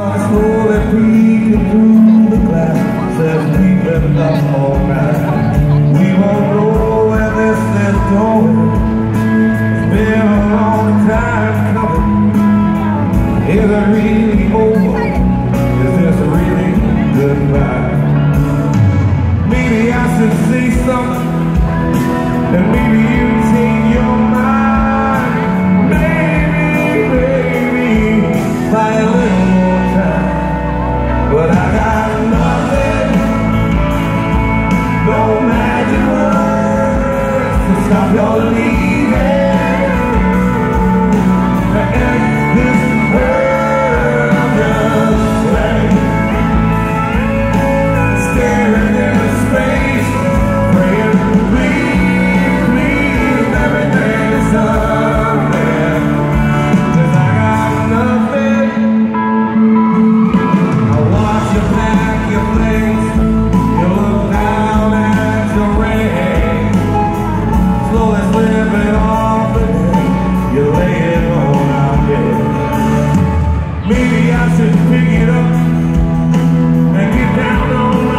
Slowly peeking through the glass Says we lived up all night We won't know where this is going It's been a long time coming Is it really over? Is this really goodbye? Maybe I should say something stop your leaving Maybe I should pick it up And get down on